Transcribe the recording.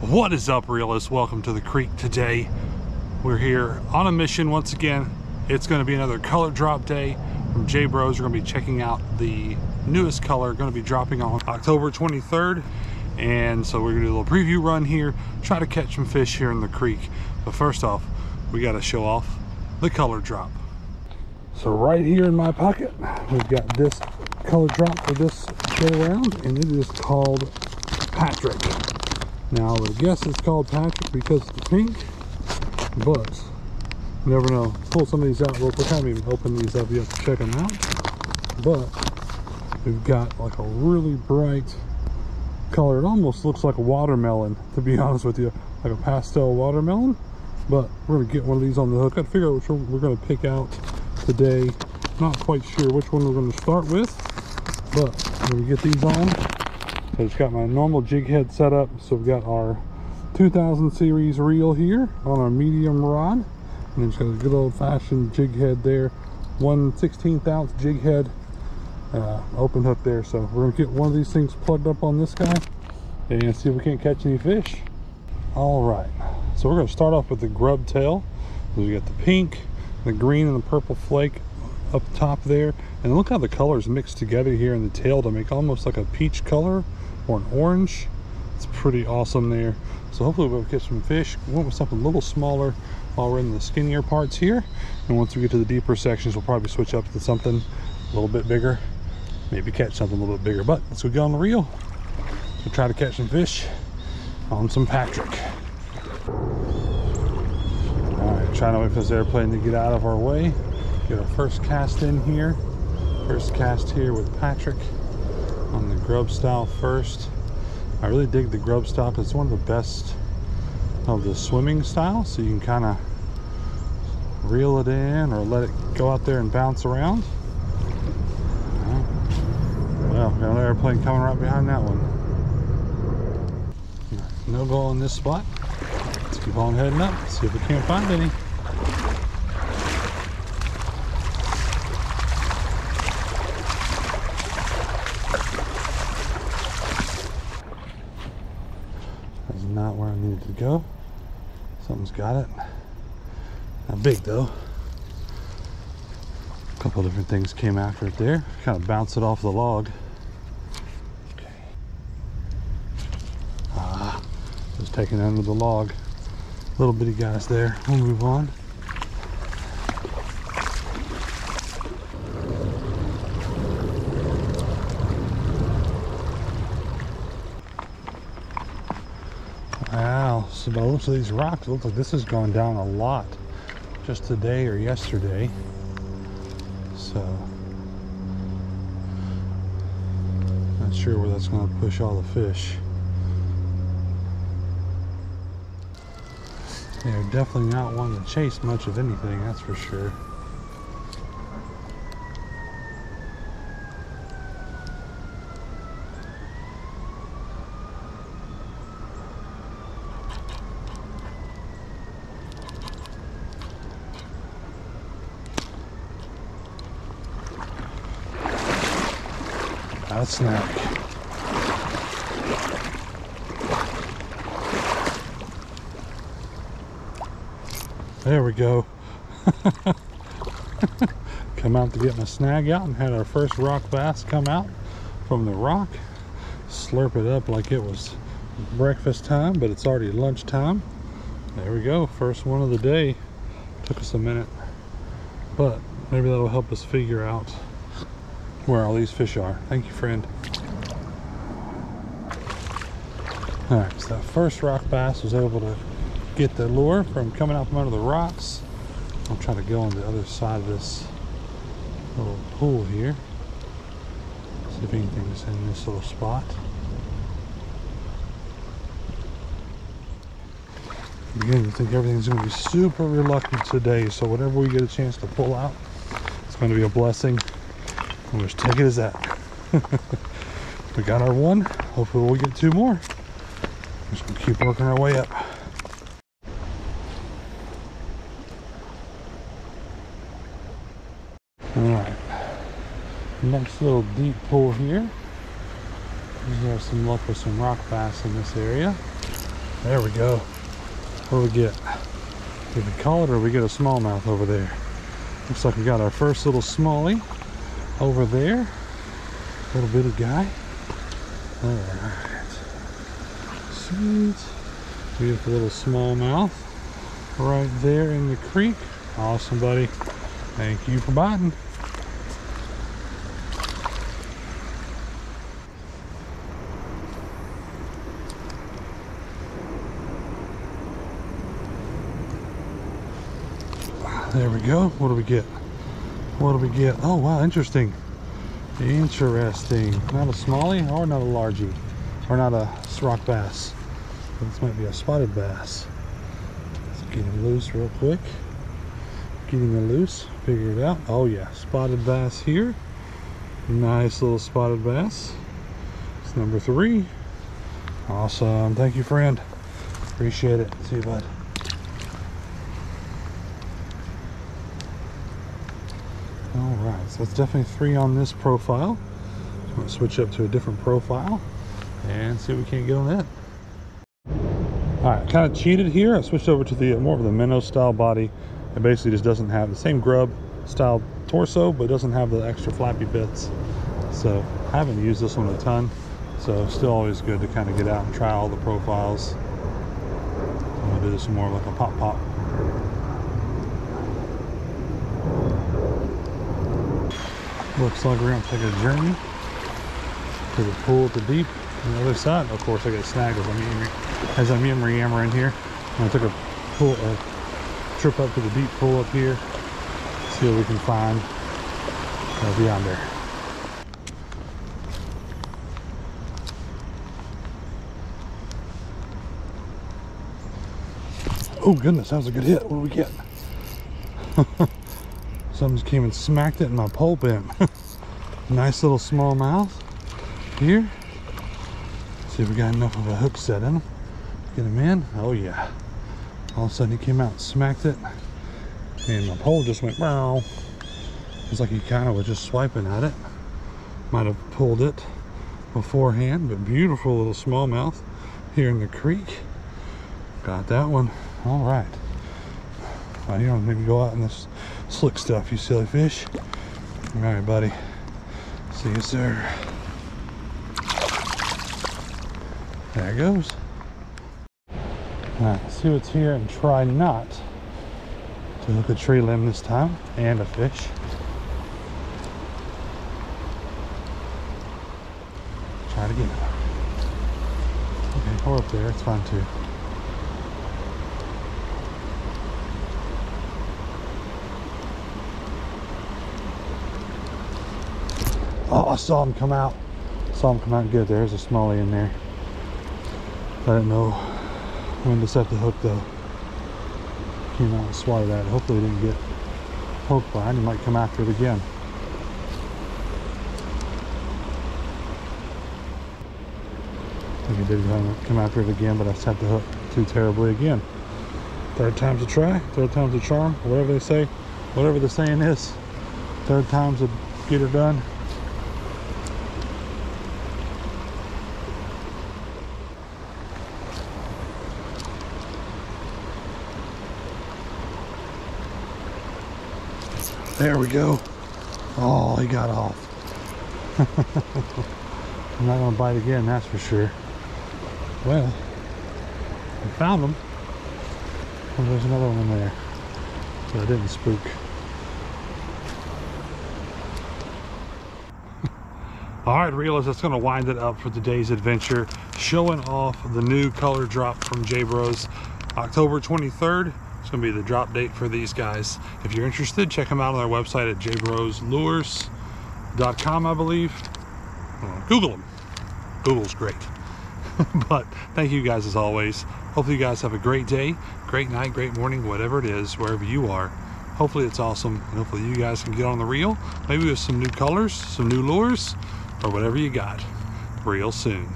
What is up, realists? Welcome to the creek today. We're here on a mission once again. It's going to be another color drop day from J Bros. We're going to be checking out the newest color, going to be dropping on October 23rd. And so we're going to do a little preview run here, try to catch some fish here in the creek. But first off, we got to show off the color drop. So right here in my pocket, we've got this color drop for this go around, and it is called Patrick. Now, I would guess it's called Patrick because it's pink, but you never know. Pull some of these out real quick. I haven't even opened these up yet to check them out. But we've got like a really bright color. It almost looks like a watermelon, to be honest with you, like a pastel watermelon. But we're gonna get one of these on the hook. I'd figure out which one we're gonna pick out today. Not quite sure which one we're gonna start with, but when we get these on, I just got my normal jig head set up. So we've got our 2000 series reel here on our medium rod. And it's got a good old fashioned jig head there. One 16th ounce jig head uh, open hook there. So we're gonna get one of these things plugged up on this guy and see if we can't catch any fish. All right, so we're gonna start off with the grub tail. We got the pink, the green, and the purple flake up top there. And look how the colors mix together here in the tail to make almost like a peach color an orange. It's pretty awesome there. So hopefully we'll catch some fish. We went with something a little smaller while we're in the skinnier parts here. And once we get to the deeper sections, we'll probably switch up to something a little bit bigger. Maybe catch something a little bit bigger. But let's go get on the reel. So try to catch some fish on some Patrick. All right, trying to wait for this airplane to get out of our way. Get our first cast in here. First cast here with Patrick on the grub style first. I really dig the grub style it's one of the best of the swimming style. So you can kind of reel it in or let it go out there and bounce around. Well, got another airplane coming right behind that one. No go in this spot. Let's keep on heading up, see if we can't find any. That's not where I needed to go. Something's got it. Not big though. A couple different things came after it there. Kind of bounced it off the log. Okay. Ah, just taking under the log. Little bitty guys there. We'll move on. So by the looks of these rocks, it looks like this has gone down a lot just today or yesterday. So, not sure where that's going to push all the fish. They're definitely not one to chase much of anything, that's for sure. Got a snack. There we go. come out to get my snag out and had our first rock bass come out from the rock. Slurp it up like it was breakfast time, but it's already lunchtime. There we go, first one of the day. Took us a minute, but maybe that'll help us figure out where all these fish are. Thank you, friend. All right, so that first rock bass was able to get the lure from coming out from under the rocks. I'll try to go on the other side of this little pool here. See if anything's in this little spot. Again, to think everything's going to be super reluctant today, so whatever we get a chance to pull out, it's going to be a blessing. We'll just take it as that. we got our one. Hopefully we'll get two more. Just gonna keep working our way up. Alright. Next little deep pool here. We have some luck with some rock bass in this area. There we go. What do we get? Do we call it or we get a smallmouth over there? Looks like we got our first little smallie over there. Little bitty guy. Alright. Sweet. Beautiful little smallmouth right there in the creek. Awesome, buddy. Thank you for biting. There we go. What do we get? What do we get? Oh, wow, interesting. Interesting. Not a smallie or not a largie. Or not a rock bass. This might be a spotted bass. Let's get him loose real quick. Getting him loose. Figure it out. Oh yeah, spotted bass here. Nice little spotted bass. It's number three. Awesome. Thank you, friend. Appreciate it. See you, bud. All right, so it's definitely three on this profile. I'm gonna switch up to a different profile and see what we can't get on that. All right, kind of cheated here. I switched over to the more of the minnow style body. It basically just doesn't have the same grub style torso, but doesn't have the extra flappy bits. So I haven't used this one a ton. So still always good to kind of get out and try all the profiles. I'm gonna do this more like a pop pop. Looks like we're gonna take a journey to the pool at the deep on the other side. Of course, I got snagged as I'm eating, as I'm yammering here. And I took a pool, a trip up to the deep pool up here. See what we can find uh, beyond there. Oh goodness, that was a good hit. What do we get? Something just came and smacked it in my pole pin. nice little small mouth here. See if we got enough of a hook set in him. Get him in. Oh yeah. All of a sudden he came out smacked it. And my pole just went wow. It's like he kind of was just swiping at it. Might have pulled it beforehand, but beautiful little smallmouth here in the creek. Got that one. All right. You don't need to go out in this slick stuff, you silly fish. All right, buddy. See you, sir. There it goes. All right, see what's here and try not to hook a tree limb this time and a fish. Try it again. Okay, or up there, it's fine too. Saw him come out. Saw him come out good. There's a smallie in there. I didn't know when to set the hook though. Came out and swatted at it. Hopefully didn't get poked by it. He might come after it again. I think he did come after it again, but I set the hook too terribly again. Third time's a try, third time's a charm, whatever they say, whatever the saying is. Third time's a get her done. There we go. Oh, he got off. I'm not gonna bite again, that's for sure. Well, we found him. Oh, there's another one in there. But it didn't spook. All right, reelers, that's gonna wind it up for today's adventure. Showing off the new color drop from J-Bros. October 23rd, it's going to be the drop date for these guys. If you're interested, check them out on their website at jbroslures.com, I believe. Google them. Google's great. but thank you guys as always. Hopefully you guys have a great day, great night, great morning, whatever it is, wherever you are. Hopefully it's awesome. And hopefully you guys can get on the reel, maybe with some new colors, some new lures, or whatever you got real soon.